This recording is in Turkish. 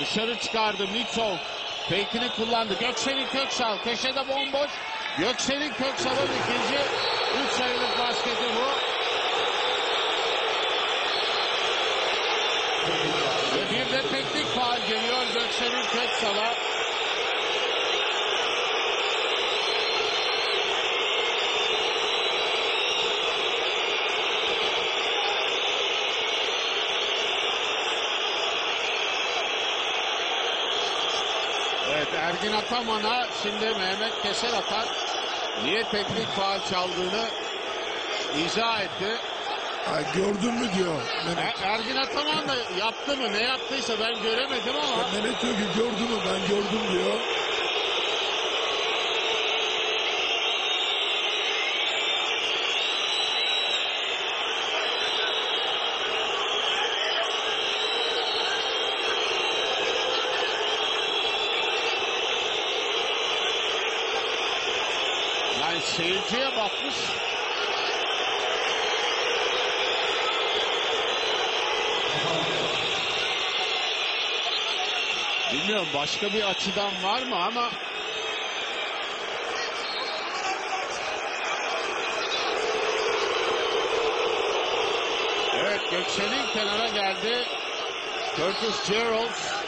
Dışarı çıkardı Mitchell. Fake'ini kullandı. Göksel'in Köksal. Köşede bomboş. Göksel'in Köksal'ın ikinci. Üç sayılık basketi bu. Ve bir de teknik faal geliyor Göksel'in Köksal'a. Evet Ergin Ataman'a şimdi Mehmet Keser Atar niye teknik faal çaldığını izah etti. Ha, gördün mü diyor Mehmet. Er- Ergin Ataman da yaptı mı ne yaptıysa ben göremedim ama Mehmet diyor ki gördün mü ben gördüm diyor. Yani seyirciye bakmış. Bilmiyorum başka bir açıdan var mı ama Evet Göksel'in kenara geldi. Curtis Gerald